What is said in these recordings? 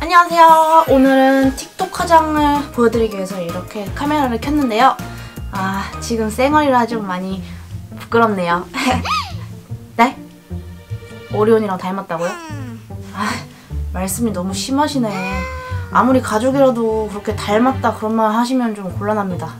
안녕하세요. 오늘은 틱톡 화장을 보여드리기 위해서 이렇게 카메라를 켰는데요. 아, 지금 쌩얼이라 좀 많이 부끄럽네요. 네? 오리온이랑 닮았다고요? 아, 말씀이 너무 심하시네. 아무리 가족이라도 그렇게 닮았다 그런 말 하시면 좀 곤란합니다.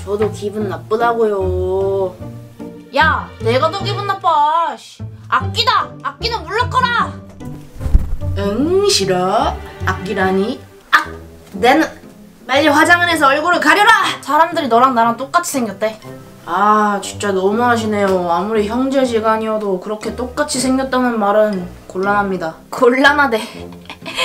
저도 기분 나쁘다고요. 야, 내가 더 기분 나빠. 씨. 악기다. 악기는 물러거라. 응, 싫어. 악기라니. 악. 내는 빨리 화장을 해서 얼굴을 가려라. 사람들이 너랑 나랑 똑같이 생겼대. 아, 진짜 너무하시네요. 아무리 형제지간이어도 그렇게 똑같이 생겼다는 말은 곤란합니다. 곤란하대.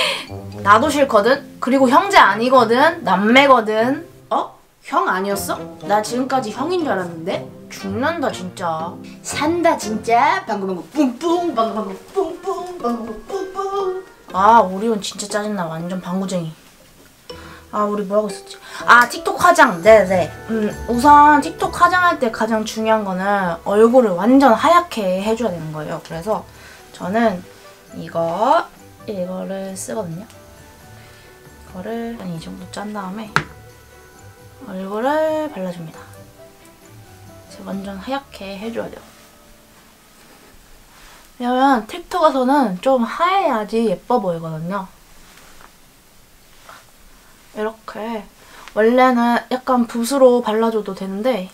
나도 싫거든. 그리고 형제 아니거든. 남매거든. 어? 형 아니었어? 나 지금까지 형인 줄 알았는데. 죽는다 진짜. 산다 진짜. 방금 방금 뿡뿡 방금 방금 뿡뿡 방금 뿡뿡. 아 오리온 진짜 짜증나. 완전 방구쟁이. 아 우리 뭐하고 있었지? 아 틱톡 화장 네네 음 우선 틱톡 화장할 때 가장 중요한 거는 얼굴을 완전 하얗게 해줘야 되는 거예요 그래서 저는 이거 이거를 쓰거든요 이거를 한 이 정도 짠 다음에 얼굴을 발라줍니다 완전 하얗게 해줘야 돼요 왜냐면 틱톡에서는 좀 하얘야지 예뻐 보이거든요. 이렇게. 원래는 약간 붓으로 발라줘도 되는데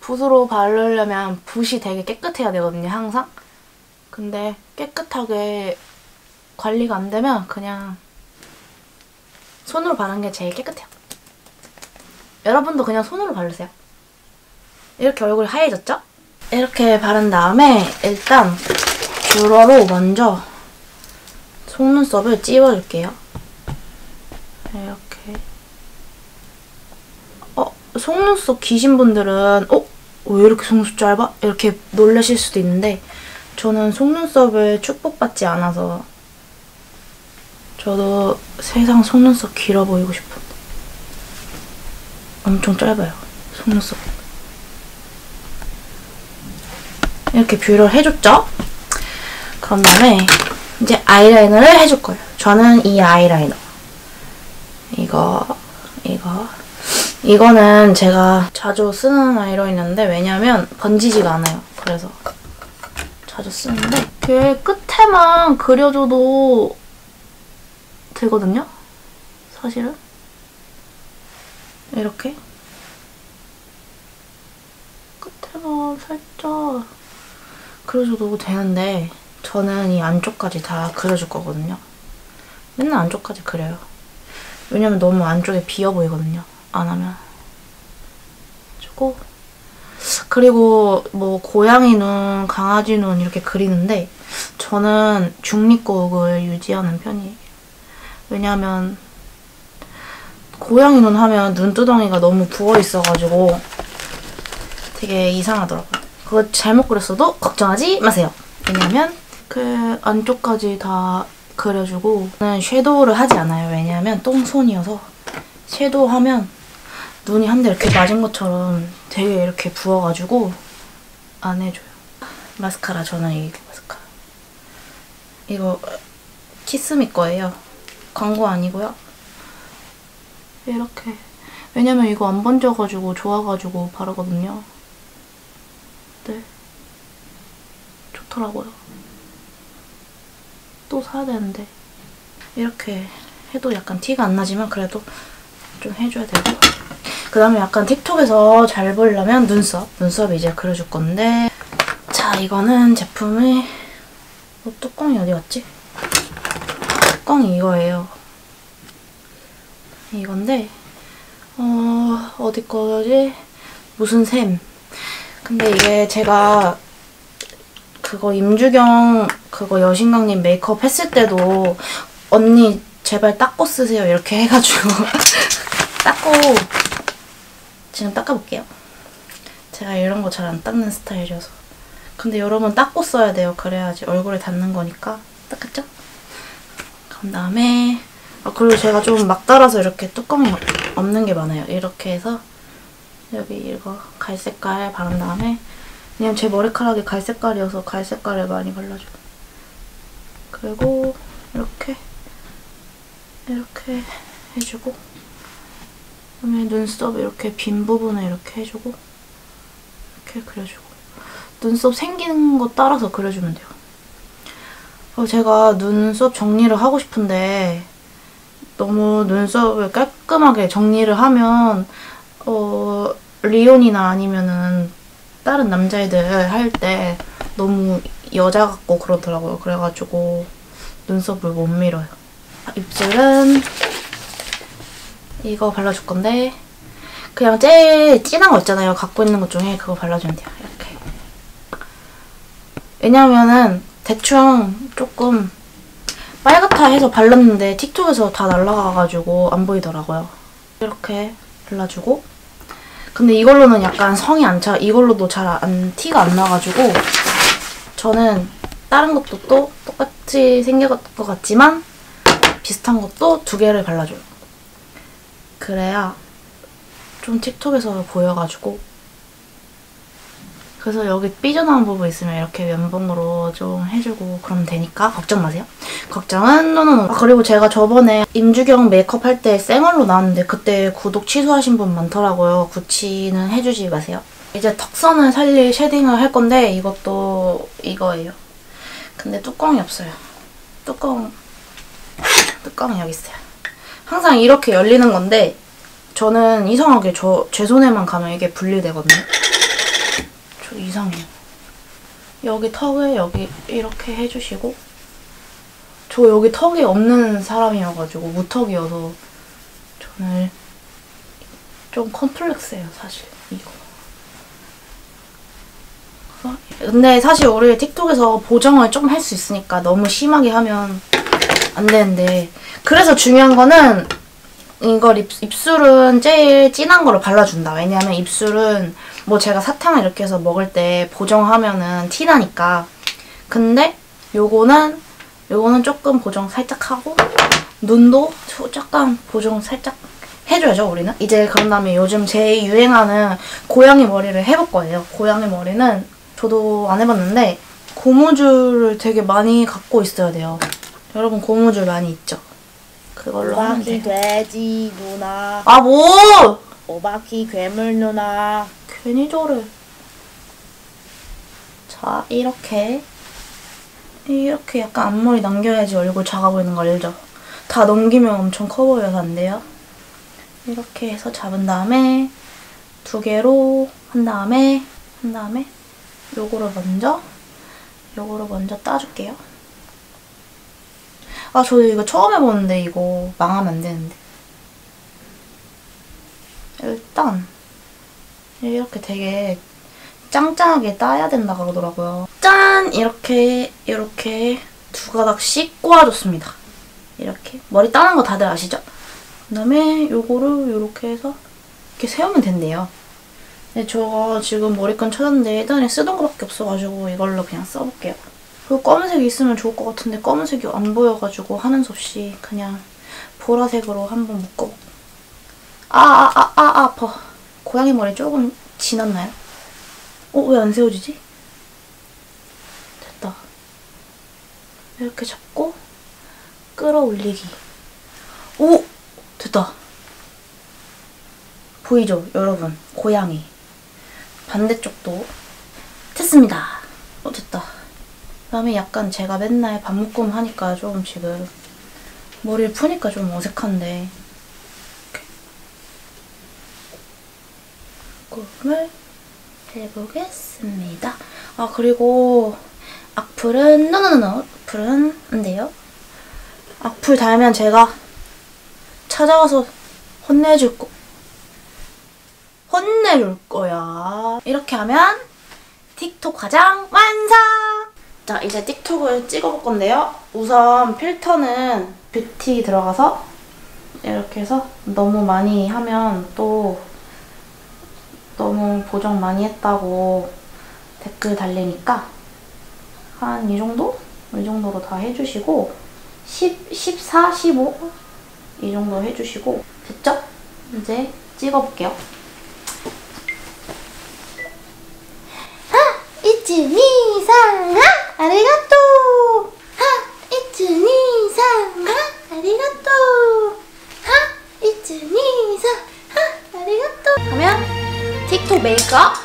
붓으로 바르려면 붓이 되게 깨끗해야 되거든요 항상. 근데 깨끗하게 관리가 안 되면 그냥 손으로 바르는 게 제일 깨끗해요. 여러분도 그냥 손으로 바르세요. 이렇게 얼굴이 하얘졌죠? 이렇게 바른 다음에 일단 뷰러로 먼저 속눈썹을 찝어줄게요 이렇게 어 속눈썹 기신 분들은 어? 왜 이렇게 속눈썹 짧아? 이렇게 놀라실 수도 있는데 저는 속눈썹을 축복받지 않아서 저도 세상 속눈썹 길어 보이고 싶은데 엄청 짧아요 속눈썹 이렇게 뷰러를 해줬죠? 그런 다음에 이제 아이라이너를 해줄 거예요. 저는 이 아이라이너. 이거 이거. 이거는 제가 자주 쓰는 아이라이너인데 왜냐면 번지지가 않아요. 그래서 자주 쓰는데 걔 끝에만 그려줘도 되거든요? 사실은? 이렇게? 끝에만 살짝 그려줘도 되는데 저는 이 안쪽까지 다 그려줄 거거든요 맨날 안쪽까지 그려요 왜냐면 너무 안쪽에 비어 보이거든요. 안 하면. 그리고 그리고 뭐 고양이 눈, 강아지 눈 이렇게 그리는데 저는 중립곡을 유지하는 편이에요. 왜냐면 고양이 눈 하면 눈두덩이가 너무 부어 있어가지고 되게 이상하더라고요. 그거 잘못 그렸어도 걱정하지 마세요. 왜냐면 그 안쪽까지 다 그려주고 저는 섀도우를 하지 않아요. 왜냐하면 똥손이어서 섀도우 하면 눈이 한 대 이렇게 맞은 것처럼 되게 이렇게 부어가지고 안 해줘요. 마스카라 저는 이 마스카라 이거 키스미 거예요. 광고 아니고요. 이렇게 왜냐면 이거 안 번져가지고 좋아가지고 바르거든요. 네. 좋더라고요. 또 사야 되는데 이렇게 해도 약간 티가 안 나지만 그래도 좀 해줘야 되고 그 다음에 약간 틱톡에서 잘 보이려면 눈썹 눈썹 이제 그려줄 건데 자 이거는 제품의 어, 뚜껑이 어디 갔지? 뚜껑이 이거예요 이건데 어 어디 거지? 무슨 샘 근데 이게 제가 그거 임주경 그거 여신강님 메이크업 했을 때도 언니 제발 닦고 쓰세요 이렇게 해가지고 닦고 지금 닦아볼게요. 제가 이런 거 잘 안 닦는 스타일이어서 근데 여러분 닦고 써야 돼요. 그래야지 얼굴에 닿는 거니까 닦았죠? 그런 다음에 아 그리고 제가 좀막 달아서 이렇게 뚜껑이 없는 게 많아요. 이렇게 해서 여기 이거 갈색깔 바른 다음에 왜냐면 제 머리카락이 갈색깔이어서 갈색깔을 많이 발라줘요. 그리고 이렇게 이렇게 해주고 그다음에 눈썹 이렇게 빈 부분에 이렇게 해주고 이렇게 그려주고 눈썹 생기는 거 따라서 그려주면 돼요. 어, 제가 눈썹 정리를 하고 싶은데 너무 눈썹을 깔끔하게 정리를 하면 어, 리온이나 아니면은 다른 남자애들 할 때 너무 여자 같고 그러더라고요. 그래가지고 눈썹을 못 밀어요. 아, 입술은 이거 발라줄 건데 그냥 제일 진한 거 있잖아요. 갖고 있는 것 중에 그거 발라주면 돼요. 이렇게. 왜냐면은 대충 조금 빨갛다 해서 발랐는데 틱톡에서 다 날라가가지고 안 보이더라고요. 이렇게 발라주고 근데 이걸로는 약간 성이 안 차. 이걸로도 잘 안 티가 안 나가지고 저는 다른 것도 또 똑같이 생긴 것 같지만 비슷한 것도 두 개를 발라줘요. 그래야 좀 틱톡에서 보여가지고 그래서 여기 삐져나온 부분 있으면 이렇게 면봉으로 좀 해주고 그러면 되니까 걱정 마세요. 걱정은 no no no. 아, 그리고 제가 저번에 임주경 메이크업 할 때 쌩얼로 나왔는데 그때 구독 취소하신 분 많더라고요. 구취는 해주지 마세요. 이제 턱선을 살릴 shading을 할 건데 이것도 이거예요. 근데 뚜껑이 없어요. 뚜껑 뚜껑이 여기 있어요. 항상 이렇게 열리는 건데 저는 이상하게 저 제 손에만 가면 이게 분리되거든요. 저 이상해요. 여기 턱을 여기 이렇게 해주시고 저 여기 턱이 없는 사람이어가지고 무턱이어서 저는 좀 컴플렉스예요 사실 이거. 근데 사실 우리 틱톡에서 보정을 좀 할 수 있으니까 너무 심하게 하면 안 되는데 그래서 중요한 거는 이걸 입, 입술은 제일 진한 거를 발라준다. 왜냐면 입술은 뭐 제가 사탕을 이렇게 해서 먹을 때 보정하면은 티나니까. 근데 요거는 요거는 조금 보정 살짝 하고 눈도 약간 보정 살짝 해줘야죠 우리는. 이제 그런 다음에 요즘 제일 유행하는 고양이 머리를 해볼 거예요. 고양이 머리는 저도 안 해봤는데 고무줄을 되게 많이 갖고 있어야 돼요. 여러분 고무줄 많이 있죠? 그걸로 하면 돼요. 돼지 누나 아 뭐! 오바키 괴물 누나 괜히 저래. 자, 이렇게. 이렇게 약간 앞머리 남겨야지 얼굴 작아 보이는 거 알죠? 다 넘기면 엄청 커 보여서 안 돼요. 이렇게 해서 잡은 다음에 두 개로 한 다음에 한 다음에 요거를 먼저 요거를 먼저 따줄게요. 아, 저 이거 처음 해보는데 이거 망하면 안 되는데. 일단 이렇게 되게 짱짱하게 따야 된다 그러더라고요. 짠! 이렇게 이렇게 두 가닥씩 꼬아줬습니다. 이렇게 머리 따는 거 다들 아시죠? 그 다음에 요거를 이렇게 해서 이렇게 세우면 된대요. 근데 저 지금 머리끈 찾았는데 예전에 쓰던 거밖에 없어가지고 이걸로 그냥 써볼게요. 그 검은색이 있으면 좋을 것 같은데 검은색이 안 보여가지고 하는 수 없이 그냥 보라색으로 한번 묶어볼게요. 아, 아, 아, 아, 아, 아파. 고양이 머리 조금 지났나요? 어, 왜 안 세워지지? 됐다. 이렇게 잡고, 끌어올리기. 오! 됐다. 보이죠, 여러분? 고양이. 반대쪽도 됐습니다. 어, 됐다. 그 다음에 약간 제가 맨날 반묶음 하니까 좀 지금 머리를 푸니까 좀 어색한데 꾸밈을 해보겠습니다. 아 그리고 악플은 no no no no 악플은 안 돼요. 악플 달면 제가 찾아와서 혼내줄 거 혼내줄 거야. 이렇게 하면 틱톡 화장 완성! 자 이제 틱톡을 찍어볼 건데요. 우선 필터는 뷰티 들어가서 이렇게 해서 너무 많이 하면 또 너무 보정 많이 했다고 댓글 달리니까 한 이 정도? 이 정도로 다 해주시고 10, 14, 15? 이 정도 해주시고 됐죠? 이제 찍어볼게요. 하! 이츠니상 하! 아리가또! 하! 이츠니상 하! 아리가또! 하! 이츠니상 하! 아리가또! 그러면 틱톡 메이크업